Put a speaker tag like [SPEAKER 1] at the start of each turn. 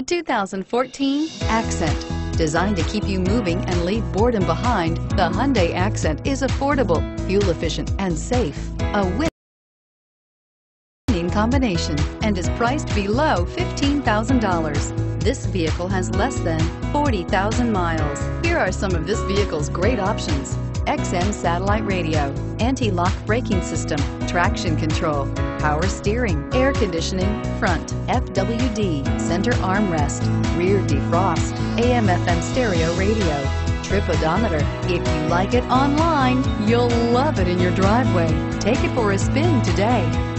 [SPEAKER 1] The 2014 Accent. Designed to keep you moving and leave boredom behind, the Hyundai Accent is affordable, fuel efficient, and safe. A winning combination and is priced below $15,000. This vehicle has less than 40,000 miles. Here are some of this vehicle's great options. XM satellite radio, anti-lock braking system, traction control, power steering, air conditioning, front, FWD, center armrest, rear defrost, AM FM stereo radio, trip odometer. If you like it online, you'll love it in your driveway. Take it for a spin today.